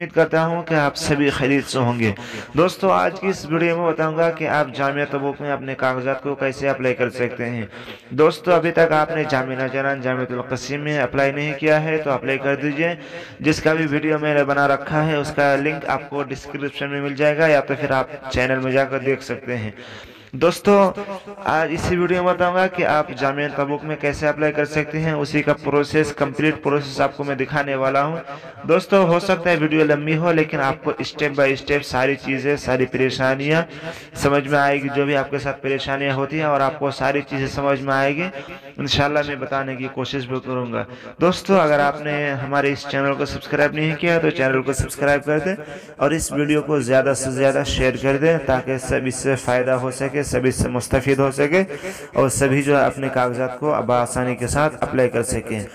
उम्मीद करता हूँ कि आप सभी खरीद से होंगे। दोस्तों, आज की इस वीडियो में बताऊँगा कि आप जामिया तबूक में अपने कागजात को कैसे अप्लाई कर सकते हैं। दोस्तों, अभी तक आपने जामिया जनान जामियातुल में अप्लाई नहीं किया है तो अप्लाई कर दीजिए। जिसका भी वीडियो मैंने बना रखा है, उसका लिंक आपको डिस्क्रिप्शन में मिल जाएगा, या तो फिर आप चैनल में जाकर देख सकते हैं। दोस्तों, आज इसी वीडियो में बताऊँगा कि आप जामिया तबुक में कैसे अप्लाई कर सकते हैं। उसी का प्रोसेस कंप्लीट प्रोसेस आपको मैं दिखाने वाला हूँ। दोस्तों, हो सकता है वीडियो लंबी हो, लेकिन आपको स्टेप बाय स्टेप सारी चीज़ें, सारी परेशानियाँ समझ में आएगी। जो भी आपके साथ परेशानियाँ होती हैं और आपको सारी चीज़ें समझ में आएगी इनशाला मैं बताने की कोशिश भी करूँगा। दोस्तों, अगर आपने हमारे इस चैनल को सब्सक्राइब नहीं किया तो चैनल को सब्सक्राइब कर दें और इस वीडियो को ज़्यादा से ज़्यादा शेयर कर दें, ताकि सब इससे फ़ायदा हो सके सभी से मुस्तफ़ हो सके और सभी जो है अपने कागजात को अब आसानी के साथ अप्लाई कर सकें।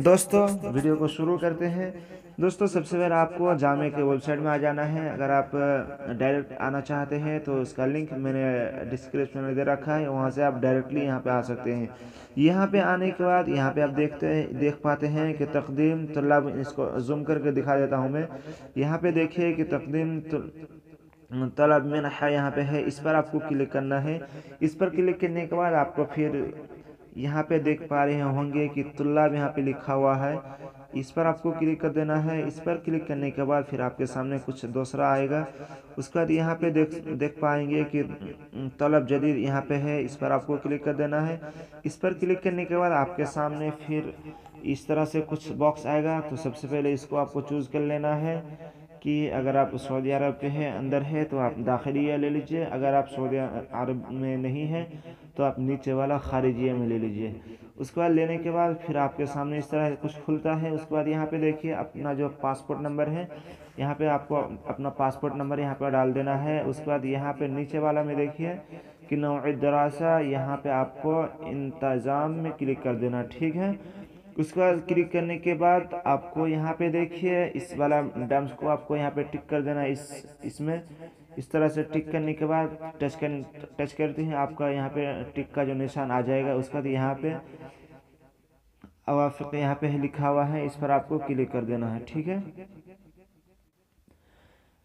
दोस्तों, वीडियो को शुरू करते हैं। दोस्तों, सबसे पहले आपको जामे के वेबसाइट में आ जाना है। अगर आप डायरेक्ट आना चाहते हैं तो उसका लिंक मैंने डिस्क्रिप्शन में दे रखा है। वहाँ से आप डायरेक्टली यहाँ पे आ सकते हैं। यहाँ पे आने के बाद यहाँ पे आप देखते हैं, देख पाते हैं कि तकदीम तलब इसको जूम करके दिखा देता हूँ मैं। यहाँ पे देखिए कि तकदीम तलब में है यहाँ पे है, इस पर आपको क्लिक करना है। इस पर क्लिक करने के बाद आपको फिर यहाँ पे देख पा रहे होंगे कि तुल्लाब यहाँ पे लिखा हुआ है। इस पर आपको क्लिक कर देना है। इस पर क्लिक करने के बाद फिर आपके सामने कुछ दूसरा आएगा। उसके बाद यहाँ पे देख देख पाएँगे कि तलब जदीद यहाँ पे है, इस पर आपको क्लिक कर देना है। इस पर क्लिक करने के बाद आपके सामने फिर इस तरह से कुछ बॉक्स आएगा। तो सबसे पहले इसको आपको चूज़ कर लेना है। कि अगर आप सऊदी अरब के हैं, अंदर है तो आप दाखिलिया ले लीजिए। अगर आप सऊदी अरब में नहीं है तो आप नीचे वाला खारिजिया में ले लीजिए। उसके बाद लेने के बाद फिर आपके सामने इस तरह कुछ खुलता है। उसके बाद यहाँ पे देखिए, अपना जो पासपोर्ट नंबर है, यहाँ पे आपको अपना पासपोर्ट नंबर यहाँ पर डाल देना है। उसके बाद यहाँ पे नीचे वाला में देखिए कि नौ दरासा, यहाँ पे आपको इंतज़ाम में क्लिक कर देना, ठीक है? उसके बाद क्लिक करने के बाद आपको यहाँ पे देखिए, इस वाला डम्स को आपको यहाँ पे टिक कर देना इस, इसमें, इस तरह से टिक करने के बाद टच कर टच करते हैं, आपका यहाँ पे टिक का जो निशान आ जाएगा, उसके बाद यहाँ पे अब आप यहाँ पे लिखा हुआ है, इस पर आपको क्लिक कर देना है, ठीक है?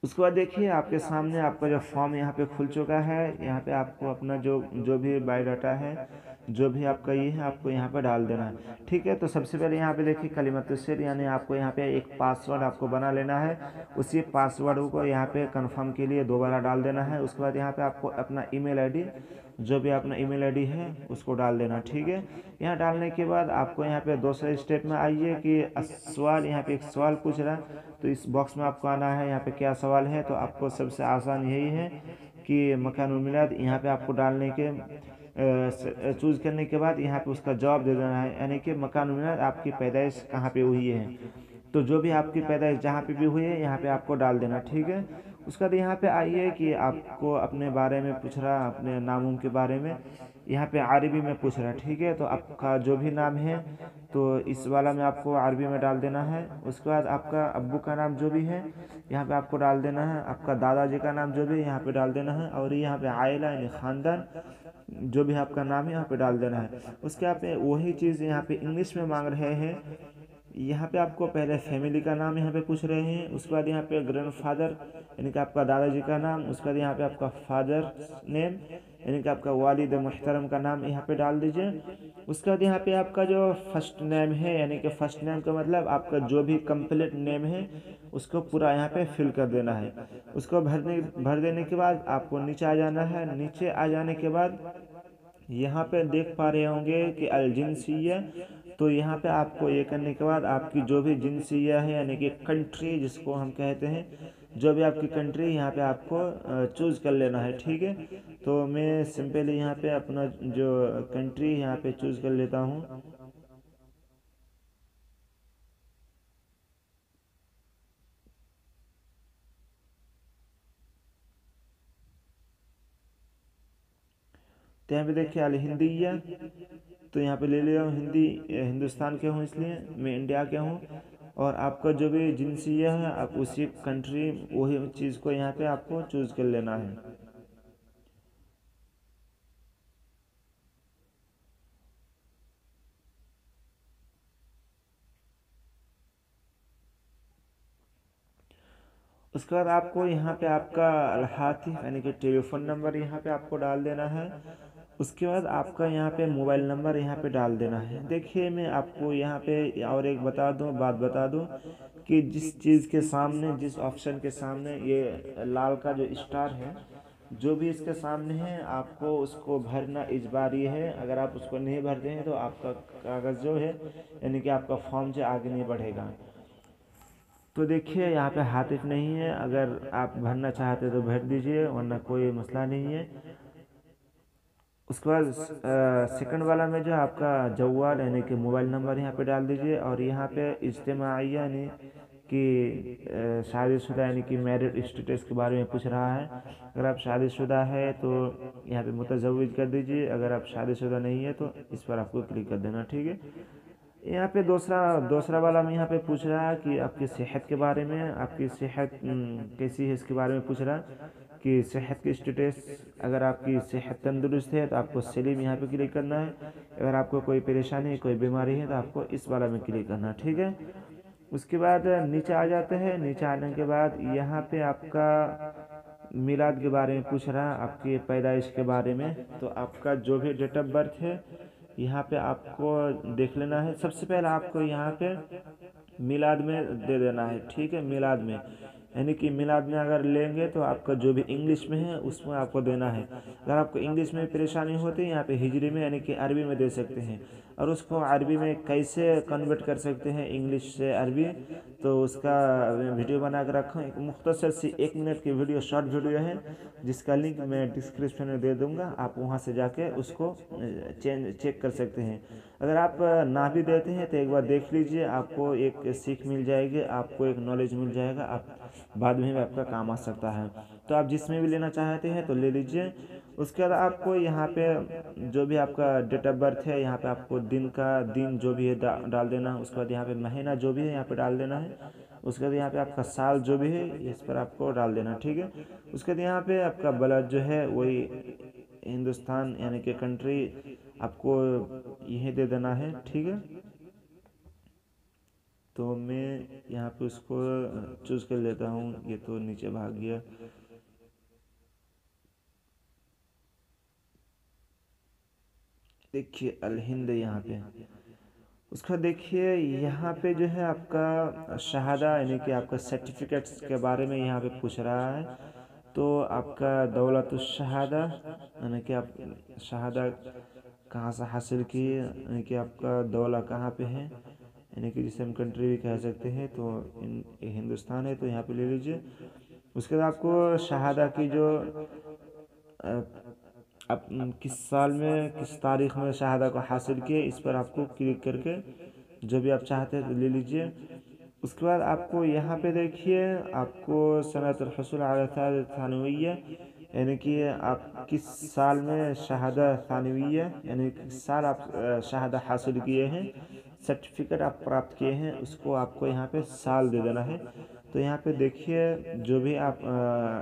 उसके बाद देखिए, आपके सामने आपका जो फॉर्म यहाँ पे खुल चुका है। यहाँ पे आपको अपना जो जो भी बायोडाटा है, जो भी आपका ये है, आपको यहाँ पे डाल देना है। ठीक है तो सबसे पहले यहाँ पे देखिए कलीमत सिर यानी आपको यहाँ पे एक पासवर्ड आपको बना लेना है। उसी पासवर्ड को यहाँ पे कंफर्म के लिए दोबारा डाल देना है। उसके बाद यहाँ पे आपको अपना ईमेल आईडी जो भी अपना ईमेल आईडी है, उसको डाल देना, ठीक है? यहाँ डालने के बाद आपको यहाँ पे दूसरे स्टेप में आइए कि सवाल, यहाँ पे एक सवाल पूछ रहा है। तो इस बॉक्स में आपको आना है, यहाँ पे क्या सवाल है? तो आपको सबसे आसान यही है कि मकान मिलाद, यहाँ पे आपको डालने के चूज़ करने के बाद यहाँ पे उसका जवाब दे देना है। यानी कि मकान मिलाद आपकी पैदाइश कहाँ पे हुई है? तो जो भी आपकी पैदाइश जहाँ पे भी हुई है, यहाँ पे आपको डाल देना, ठीक है? उसके बाद यहाँ पे आइए कि आपको अपने बारे में पूछ रहा, अपने नामों के बारे में। यहाँ पे अरबी में पूछ रहा, ठीक है? तो आपका जो भी नाम है तो इस वाला में आपको अरबी में डाल देना है। उसके बाद आपका अब्बू का नाम जो भी है, यहाँ पे आपको डाल देना है। आपका दादाजी का नाम जो भी है, यहाँ पे डाल देना है। और यहाँ पे आयला यानी ख़ानदान, जो भी आपका नाम है, यहाँ पे डाल देना है। उसके आप वही चीज़ यहाँ पे इंग्लिश में मांग रहे हैं यहाँ पे आपको पहले फैमिली का नाम यहाँ पे पूछ रहे हैं, उसके बाद यहाँ पे ग्रैंड फादर यानी कि आपका दादाजी का नाम, उसके बाद यहाँ पे आपका फादर नेम यानी कि आपका वालिद मुहतरम का नाम यहाँ पे डाल दीजिए। उसके बाद यहाँ पे आपका जो फ़र्स्ट नेम है, यानी कि फ़र्स्ट नेम का मतलब आपका जो भी कंप्लीट नेम है, उसको पूरा यहाँ पे फिल कर देना है। उसको भरने, भर देने के बाद आपको नीचे आ जाना है। नीचे आ जाने के बाद यहाँ पे देख पा रहे होंगे कि अलजिनसिया तो यहाँ पे आपको ये करने के बाद आपकी जो भी जिनसिया है, यानी कि कंट्री जिसको हम कहते हैं, जो भी आपकी कंट्री यहाँ पे आपको चूज़ कर लेना है, ठीक है? तो मैं सिंपली यहाँ पे अपना जो कंट्री यहाँ पे चूज़ कर लेता हूँ। तो यहाँ पे देखिए अल हिंदिया तो यहाँ पे ले लिया हूँ हिंदी हिंदुस्तान के हूँ इसलिए, मैं इंडिया के हूँ। और आपका जो भी जिनसिया है, आप उसी कंट्री, वही चीज़ को यहाँ पे आपको चूज़ कर लेना है। उसके बाद आपको यहाँ पे आपका हाथिफ यानी कि टेलीफोन नंबर यहाँ पे आपको डाल देना है। उसके बाद आपका यहाँ पे मोबाइल नंबर यहाँ पे डाल देना है। देखिए, मैं आपको यहाँ पे और एक बता दूँ, बात बता दूँ कि जिस चीज़ के सामने, जिस ऑप्शन के सामने ये लाल का जो स्टार है, जो भी इसके सामने है, आपको उसको भरना इस बार इजबारी है। अगर आप उसको नहीं भरते हैं तो आपका कागज़ जो है, यानी कि आपका फॉर्म जो आगे नहीं बढ़ेगा। तो देखिए, यहाँ पे हाथिफ नहीं है। अगर आप भरना चाहते तो भर दीजिए, वरना कोई मसला नहीं है। उसके बाद सेकंड वाला में जो आपका जवाल यानी कि मोबाइल नंबर यहाँ पे डाल दीजिए और यहाँ पे इज्तम यानी कि शादीशुदा, यानी कि मैरिड स्टेटस के बारे में पूछ रहा है। अगर आप शादीशुदा है तो यहाँ पे मुतजवज कर दीजिए, अगर आप शादीशुदा नहीं है तो इस पर आपको क्लिक कर देना, ठीक है? यहाँ पे दूसरा दूसरा वाला में यहाँ पे पूछ रहा है कि आपकी सेहत के बारे में, आपकी सेहत कैसी है इसके बारे में पूछ रहा है। कि सेहत की स्टेटस अगर आपकी सेहत तंदुरुस्त है तो आपको सलीम यहाँ पे क्लिक करना है। अगर आपको कोई परेशानी कोई बीमारी है तो आपको इस वाला में क्लिक करना है, ठीक है? उसके बाद नीचे आ जाते हैं। नीचे आने के बाद यहाँ पे आपका मिलाद के बारे में पूछ रहा है, आपकी पैदाइश के बारे में। तो आपका जो भी डेट ऑफ़ बर्थ है, यहाँ पे आपको देख लेना है। सबसे पहले आपको यहाँ पे मिलाद में दे देना है, ठीक है? मिलाद में। यानी कि मिलाद में अगर लेंगे तो आपका जो भी इंग्लिश में है, उसमें आपको देना है। अगर आपको इंग्लिश में परेशानी होती है, यहाँ पे हिजरी में यानी कि अरबी में दे सकते हैं। और उसको अरबी में कैसे कन्वर्ट कर सकते हैं इंग्लिश से अरबी तो उसका वीडियो बना कर रखा एक मुख्तर सी एक मिनट की वीडियो शॉर्ट वीडियो है, जिसका लिंक मैं डिस्क्रिप्शन में दे दूँगा। आप वहाँ से जाके उसको चेंज चेक कर सकते हैं। अगर आप ना भी देते हैं तो एक बार देख लीजिए, आपको एक सीख मिल जाएगी, आपको एक नॉलेज मिल जाएगा, आप बाद में भी आपका काम आ सकता है। तो आप जिसमें भी लेना चाहते हैं तो ले लीजिए। उसके बाद आपको यहाँ पे जो भी आपका डेट ऑफ़ बर्थ है, यहाँ पे आपको दिन का दिन जो भी है डाल देना है। उसके बाद यहाँ पे महीना जो भी है, यहाँ पे डाल देना है। उसके बाद यहाँ पे आपका साल जो भी है, इस पर आपको डाल देना ठीक है? उसके बाद यहाँ पे आपका ब्लड जो है, वही हिंदुस्तान यानी कि कंट्री आपको यही दे देना है, ठीक है? तो मैं यहाँ पे उसको चूज़ कर लेता हूँ। ये तो नीचे भाग गया। देखिए, अलहिंद यहाँ पे। उसका देखिए, यहाँ पे जो है आपका शहादा, यानी कि आपका सर्टिफिकेट्स के बारे में यहाँ पे पूछ रहा है। तो आपका दौलत शहादा, यानी कि आप शहादा कहाँ से हासिल की यानी कि आपका दौला कहाँ पे है? यानी कि जिसे हम कंट्री भी कह सकते हैं तो हिंदुस्तान है तो यहाँ पे ले लीजिए। उसके बाद आपको शहादा की जो आप किस साल में, किस तारीख में शहादा को हासिल किए, इस पर आपको क्लिक करके जो भी आप चाहते हैं ले लीजिए। उसके बाद आपको यहाँ पे देखिए, आपको सनत हसूल थानविया, यानी कि आप किस साल में शहादा थानविया, यानी किस साल आप शहादा हासिल किए हैं, सर्टिफिकेट आप प्राप्त किए हैं, उसको आपको यहाँ पे साल दे देना है। तो यहाँ पे देखिए, जो भी आप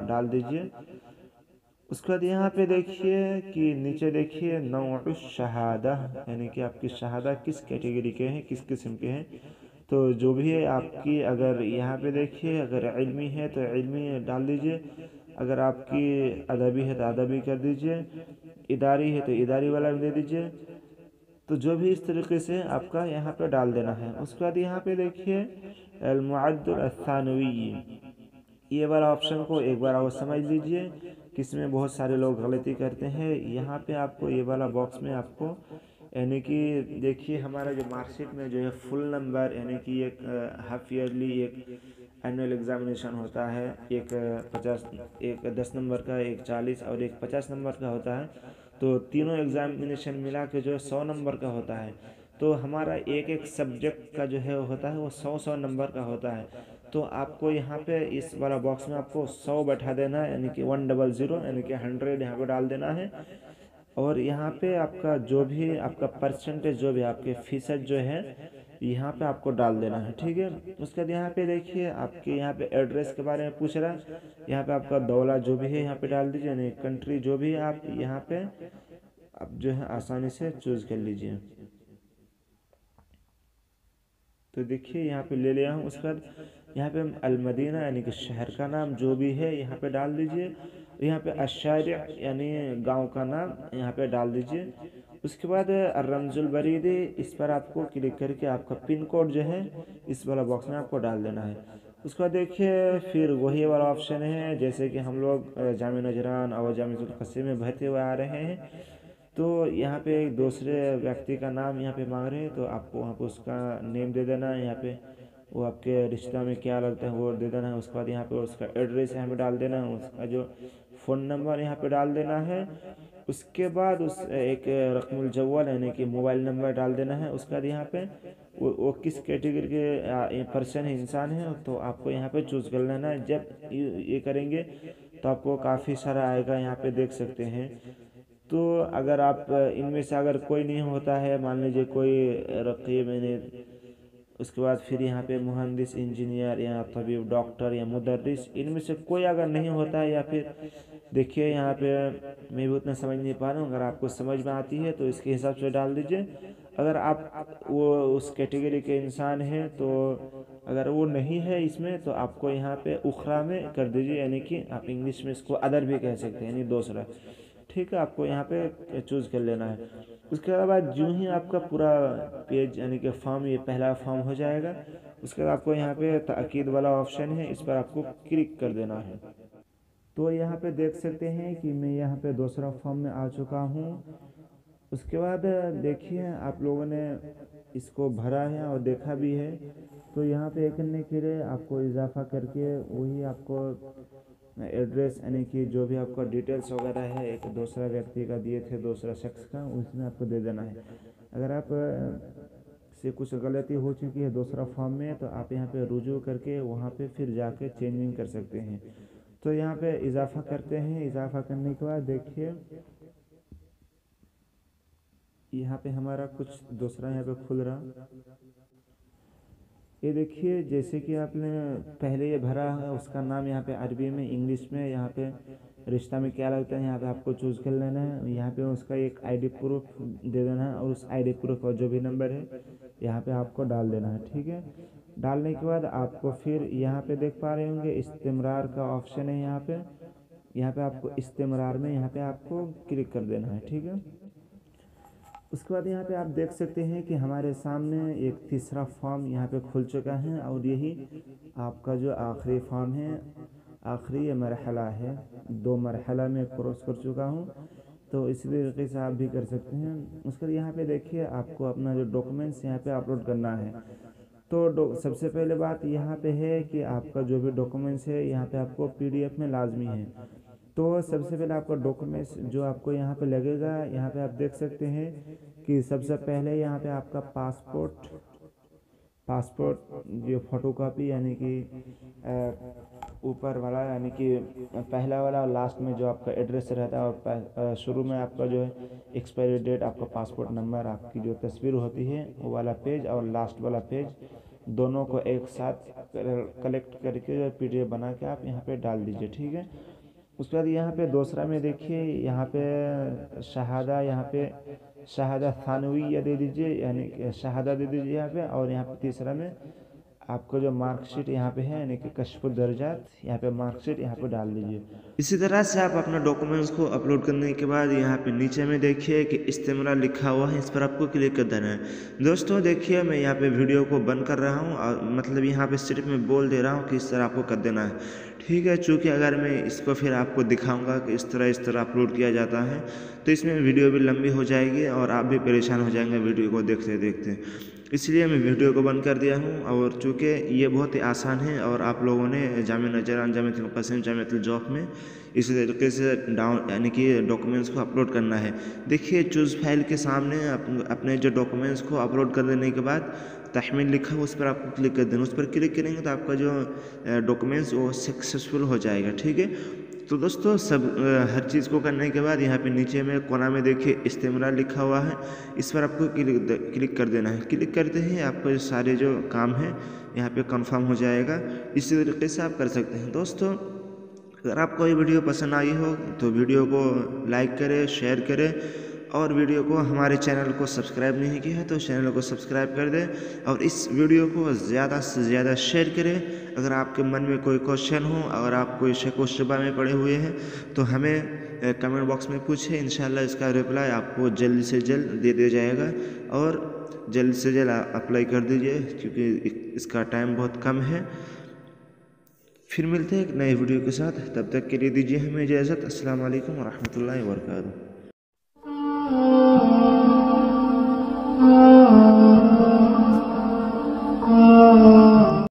डाल दीजिए उसके बाद यहाँ पे देखिए कि नीचे देखिए नौ शहादा, यानी कि आपकी शहादा किस कैटेगरी के हैं, किस किस्म के हैं? तो जो भी है आपकी अगर यहाँ पे देखिए, अगर इल्मी है तो इल्मी डाल दीजिए। अगर आपकी अदबी है तो अदबी कर दीजिए। इदारी है तो इदारी वाला भी दे दीजिए। तो जो भी इस तरीके से आपका यहाँ पे डाल देना है। उसके बाद यहाँ पे देखिए अलमुद्दानवी ये वाला ऑप्शन को एक बार और समझ लीजिए। इसमें बहुत सारे लोग गलती करते हैं, यहाँ पे आपको ये वाला बॉक्स में आपको, यानी कि देखिए हमारा जो मार्कशीट में जो है फुल नंबर यानी कि एक हाफ़ ईयरली एक एनुअल एग्जामिनेशन होता है, एक पचास, एक दस नंबर का, एक चालीस और एक पचास नंबर का होता है तो तीनों एग्जामिनेशन मिला के जो है सौ नंबर का होता है तो हमारा एक एक सब्जेक्ट का जो है होता है, वो सौ सौ नंबर का होता है तो आपको यहाँ पे इस वाला बॉक्स में आपको सौ बैठा देना है, यानी कि वन डबल ज़ीरो यानी कि हंड्रेड यहाँ पे डाल देना है। और यहाँ पे आपका जो भी, आपका परसेंटेज जो भी आपके फ़ीसद जो है, यहाँ पे आपको डाल देना है, ठीक है? उसके बाद यहाँ पे देखिए, आपके यहाँ पे एड्रेस के बारे में पूछ रहा है। यहाँ पे आपका दौला जो भी है, यहाँ पे डाल दीजिए, यानी कंट्री जो भी है आप यहाँ पे, आप जो है आसानी से चूज़ कर लीजिए। तो देखिए, यहाँ पे ले लिया हूँ, उसके बाद यहाँ पे अलमदीना यानी कि शहर का नाम जो भी है यहाँ पे डाल दीजिए। यहाँ पे अशार यानी गाँव का नाम यहाँ पे डाल दीजिए। उसके बाद रमजुल बरीदी, इस पर आपको क्लिक करके आपका पिन कोड जो है, इस वाला बॉक्स में आपको डाल देना है। उसके बाद देखिए, फिर वही वाला ऑप्शन है, जैसे कि हम लोग जाम नजरान और जाम में भरते हुए आ रहे हैं। तो यहाँ पे एक दूसरे व्यक्ति का नाम यहाँ पे मांग रहे हैं तो आपको वहाँ पर उसका नेम दे देना है यहाँ पे। वो आपके रिश्ता में क्या लगता है वो दे देना है उसके बाद यहाँ पे उसका एड्रेस यहाँ पे डाल देना है उसका जो फ़ोन नंबर यहाँ पे डाल देना है उसके बाद उस एक रकमुल जवाल यानी कि मोबाइल नंबर डाल देना है उसके बाद यहाँ पे वो, वो किस कैटेगरी के पर्सन है इंसान है तो आपको यहाँ पे चूज़ कर लेना है। जब ये करेंगे तो आपको काफ़ी सारा आएगा यहाँ पे देख सकते हैं। तो अगर आप इनमें से अगर कोई नहीं होता है मान लीजिए कोई रकीब मैंने उसके बाद फिर यहाँ पे मुहंदिस, इंजीनियर या तबीब, डॉक्टर या मुदर्रिस, इनमें से कोई अगर नहीं होता है या फिर देखिए यहाँ पे मैं भी उतना समझ नहीं पा रहा हूँ, अगर आपको समझ में आती है तो इसके हिसाब से डाल दीजिए। अगर आप वो उस कैटेगरी के इंसान हैं तो अगर वो नहीं है इसमें तो आपको यहाँ पे उखरा में कर दीजिए, यानी कि आप इंग्लिश में इसको अदर भी कह सकते हैं, यानी दूसरा। ठीक है, आपको यहाँ पे चूज़ कर लेना है। उसके बाद जो ही आपका पूरा पेज यानी कि फॉर्म ये पहला फॉर्म हो जाएगा, उसके बाद आपको यहाँ पे तकीद वाला ऑप्शन है, इस पर आपको क्लिक कर देना है। तो यहाँ पे देख सकते हैं कि मैं यहाँ पे दूसरा फॉर्म में आ चुका हूँ। उसके बाद देखिए, आप लोगों ने इसको भरा है और देखा भी है। तो यहाँ पे करने के लिए आपको इजाफा करके वही आपको एड्रेस यानी कि जो भी आपका डिटेल्स वगैरह है, एक दूसरा व्यक्ति का दिए थे, दूसरा शख्स का उसमें आपको दे देना है। अगर आप से कुछ गलती हो चुकी है दूसरा फॉर्म में तो आप यहाँ पे रुजू करके वहाँ पे फिर जाके चेंजिंग कर सकते हैं। तो यहाँ पे इजाफा करते हैं। इजाफा करने के बाद देखिए, यहाँ पे हमारा कुछ दूसरा यहाँ पे खुल रहा। ये देखिए, जैसे कि आपने पहले ये भरा है, उसका नाम यहाँ पे अरबी में, इंग्लिश में यहाँ पे रिश्ता में क्या लगता है, यहाँ पे आपको चूज़ कर लेना है। यहाँ पे उसका एक आईडी प्रूफ दे देना है और उस आईडी प्रूफ का जो भी नंबर है, यहाँ पे आपको डाल देना है, ठीक है? डालने के बाद आपको फिर यहाँ पे देख पा रहे होंगे, इस्तेमरार का ऑप्शन है यहाँ पे। यहाँ पे आपको इस्तेमरार में यहाँ पे आपको क्लिक कर देना है, ठीक है? उसके बाद यहाँ पे आप देख सकते हैं कि हमारे सामने एक तीसरा फॉर्म यहाँ पे खुल चुका है और यही आपका जो आखिरी फॉर्म है, आखिरी मरहला है। दो मरहला में क्रॉस कर चुका हूँ तो इसी तरीके से आप भी कर सकते हैं। उसके बाद यहाँ पे देखिए, आपको अपना जो डॉक्यूमेंट्स यहाँ पे अपलोड करना है। तो सबसे पहले बात यहाँ पे है कि आपका जो भी डॉक्यूमेंट्स है, यहाँ पे आपको पीडीएफ में लाजमी है। तो सबसे पहले आपका डॉक्यूमेंट्स जो आपको यहाँ पे लगेगा, यहाँ पे आप देख सकते हैं कि सबसे पहले यहाँ पे आपका पासपोर्ट पासपोर्ट जो फोटोकॉपी यानी कि ऊपर वाला यानी कि पहला वाला और लास्ट में जो आपका एड्रेस रहता है और शुरू में आपका जो है एक्सपायरी डेट आपका पासपोर्ट नंबर आपकी जो तस्वीर होती है, वो वाला पेज और लास्ट वाला पेज दोनों को एक साथ कलेक्ट करके जो पी बना के आप यहाँ पे डाल दीजिए, ठीक है? उसके बाद यहाँ पे दूसरा में देखिए यहाँ पे शहादा यहाँ पे शहादा थानवी या दे दीजिए यानी कि शहादा दे दीजिए यहाँ पे और यहाँ पे तीसरा में आपको जो मार्कशीट यहाँ पे है यानी कि कशफ दर्जात यहाँ पे मार्कशीट यहाँ पे डाल दीजिए इसी तरह से आप अपना डॉक्यूमेंट्स को अपलोड करने के बाद यहाँ पे नीचे में देखिए कि इस्तेमाल लिखा हुआ है इस पर आपको क्लिक कर देना है दोस्तों देखिए मैं यहाँ पे वीडियो को बंद कर रहा हूँ मतलब यहाँ पे सिर्फ़ मैं बोल दे रहा हूँ कि इस तरह आपको कर देना है ठीक है, चूँकि अगर मैं इसको फिर आपको दिखाऊँगा कि इस तरह इस तरह अपलोड किया जाता है तो इसमें वीडियो भी लंबी हो जाएगी और आप भी परेशान हो जाएँगे वीडियो को देखते देखते। इसलिए मैं वीडियो को बंद कर दिया हूँ और चूँकि ये बहुत ही आसान है और आप लोगों ने जाम नज़र जामतलकसम जामतलजौफ़ में इसी तरीके से डाउन, यानी कि डॉक्यूमेंट्स को अपलोड करना है। देखिए चूज़ फ़ाइल के सामने अपने जो डॉक्यूमेंट्स को अपलोड कर देने के बाद तहमील लिखा हो उस पर आपको क्लिक कर देना। उस पर क्लिक करेंगे तो आपका जो डॉक्यूमेंट्स वो सक्सेसफुल हो जाएगा, ठीक है? तो दोस्तों, सब हर चीज़ को करने के बाद यहाँ पे नीचे में कोना में देखिए, इस्तेमाल लिखा हुआ है। इस पर आपको क्लिक क्लिक कर देना है। क्लिक करते ही आपको सारे जो काम है, यहाँ पे कंफर्म हो जाएगा। इसी तरीके से आप कर सकते हैं। दोस्तों, अगर आपको ये वीडियो पसंद आई हो तो वीडियो को लाइक करें शेयर करें। और वीडियो को हमारे चैनल को सब्सक्राइब नहीं किया है तो चैनल को सब्सक्राइब कर दें और इस वीडियो को ज़्यादा से ज़्यादा शेयर करें। अगर आपके मन में कोई क्वेश्चन हो, अगर आप कोई शक शुबा में पड़े हुए हैं तो हमें कमेंट बॉक्स में पूछें। इन इसका रिप्लाई आपको जल्द से जल्द दे दिया जाएगा और जल्द से जल्द अप्लाई कर दीजिए क्योंकि इसका टाइम बहुत कम है। फिर मिलते हैं एक नए वीडियो के साथ। तब तक के लिए दीजिए हमें इजाज़त। असल वरहमल वर्का